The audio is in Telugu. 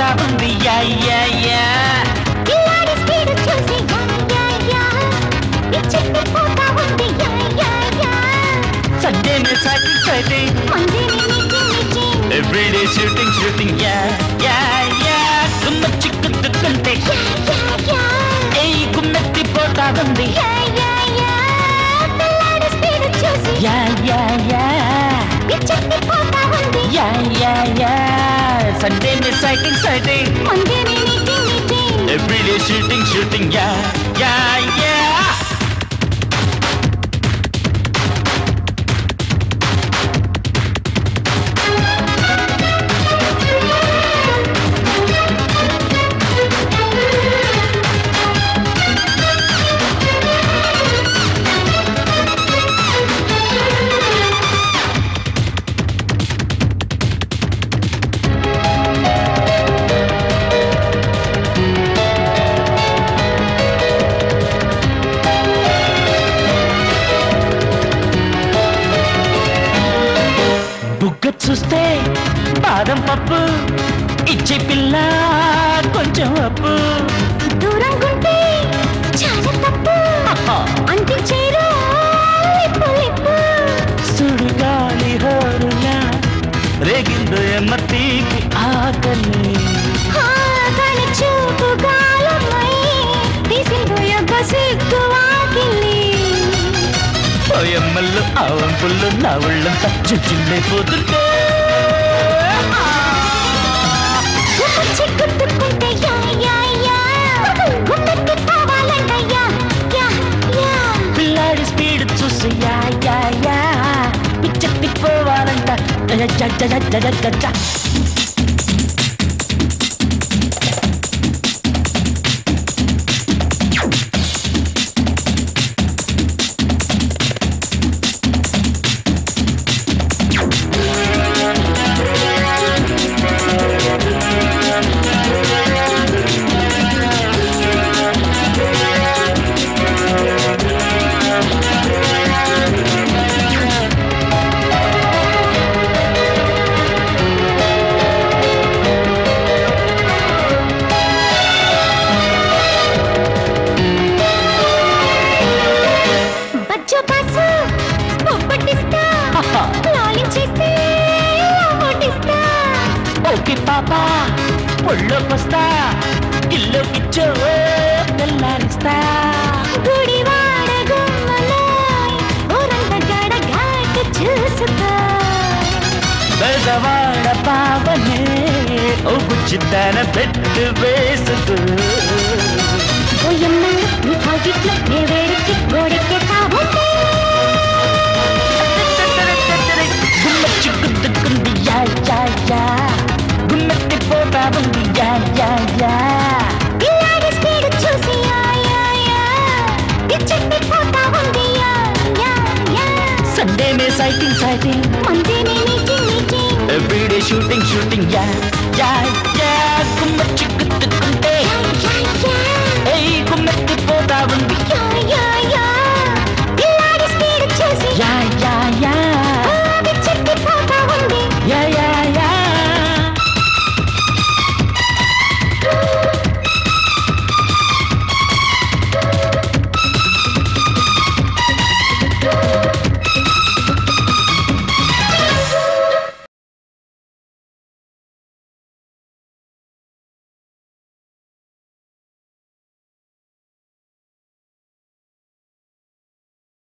అందంగా ఉంది. యా యా యా సండేనే సాటి సరే everyday shooting shooting yeah yeah yeah గుమ్మ చిక్కుతుంటే ఏ గుమ్మెత్తి పోతా ఉంది yeah yeah yeah yeah yeah yeah Sunday miss sighting sighting everyday shooting shooting yeah యా బుగ్గ చూస్తే బాదం పప్పు ఇచ్చే పిల్ల కొంచెం అప్పు. దూరం గుంటే చాలా తప్పు. అంటించేరు సుడిగాలి రేగిందో ఆకలి. చూపు గాలమై తీసిందో యొక్క సిగ్గు గుమ్మెత్తి పోవాలంట యా యా యా పిల్లాడి స్పీడ్ చూసి యా యా యా. పిచ్చెత్తి ఒళ్ళోకొస్తా ఇల్లుకిచ్చో తెల్లారిస్తా గుడివాడ గుమ్మలాయ్ ఊరంత గడ ఘాట్ చూసుకో బెజవాడ పావనే ఓ బుచ్చితన పెట్టు వేసుకో ఓయమ్మ నీ పాకెట్లో నే వేడికి గోడెక్కే పోతా ఉంది యా యా యా. పిల్లాడి స్పీడ్ చూసి యా యా యా. పిచ్చెత్తి పోతా ఉంది యా యా యా. సండే మే సైటింగ్ సైటింగ్ మందేనే నీకి నీకి everyday shooting shooting yeah yeah yeah గుమ్మ చిక్కుద్దుకుంటే